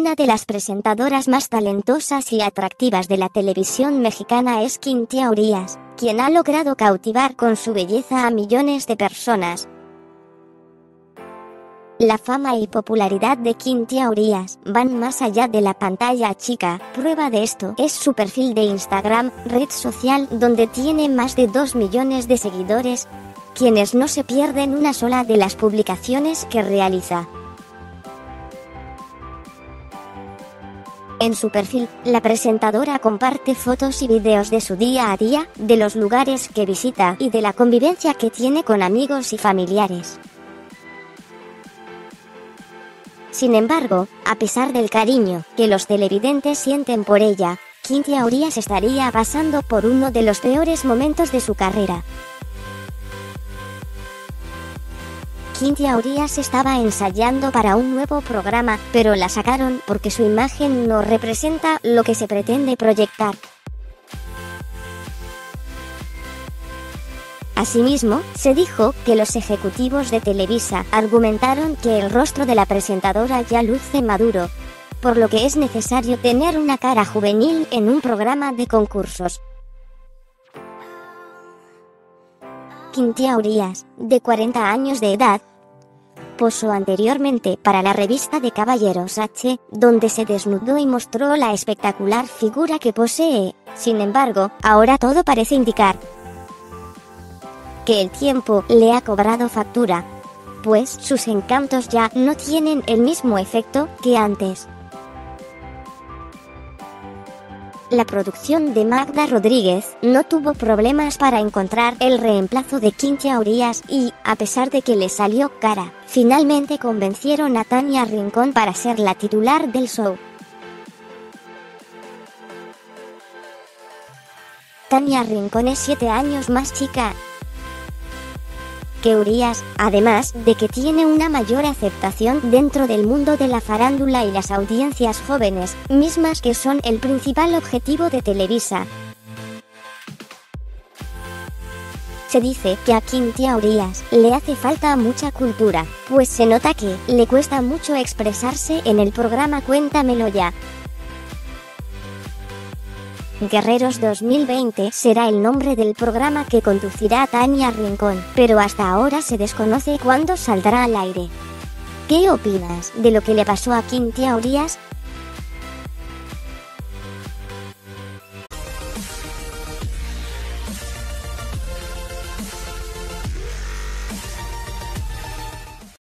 Una de las presentadoras más talentosas y atractivas de la televisión mexicana es Quintia Urias, quien ha logrado cautivar con su belleza a millones de personas, la fama y popularidad de Quintia Urias van más allá de la pantalla chica. Prueba de esto es su perfil de Instagram, red social donde tiene más de 2 millones de seguidores, quienes no se pierden una sola de las publicaciones que realiza. En su perfil, la presentadora comparte fotos y videos de su día a día, de los lugares que visita y de la convivencia que tiene con amigos y familiares. Sin embargo, a pesar del cariño que los televidentes sienten por ella, Quintia Urias estaría pasando por uno de los peores momentos de su carrera. Quintia Urias estaba ensayando para un nuevo programa, pero la sacaron porque su imagen no representa lo que se pretende proyectar. Asimismo, se dijo que los ejecutivos de Televisa argumentaron que el rostro de la presentadora ya luce maduro, por lo que es necesario tener una cara juvenil en un programa de concursos. Quintia Urias, de 40 años de edad, posó anteriormente para la revista de Caballeros H, donde se desnudó y mostró la espectacular figura que posee. Sin embargo, ahora todo parece indicar que el tiempo le ha cobrado factura, pues sus encantos ya no tienen el mismo efecto que antes. La producción de Magda Rodríguez no tuvo problemas para encontrar el reemplazo de Quintia Urias y, a pesar de que le salió cara, finalmente convencieron a Tania Rincón para ser la titular del show. Tania Rincón es 7 años más chica que Urias, además de que tiene una mayor aceptación dentro del mundo de la farándula y las audiencias jóvenes, mismas que son el principal objetivo de Televisa. Se dice que a Quintia Urias le hace falta mucha cultura, pues se nota que le cuesta mucho expresarse en el programa Cuéntamelo ya, Guerreros 2020 será el nombre del programa que conducirá Tania Rincón, pero hasta ahora se desconoce cuándo saldrá al aire. ¿Qué opinas de lo que le pasó a Quintia Urias?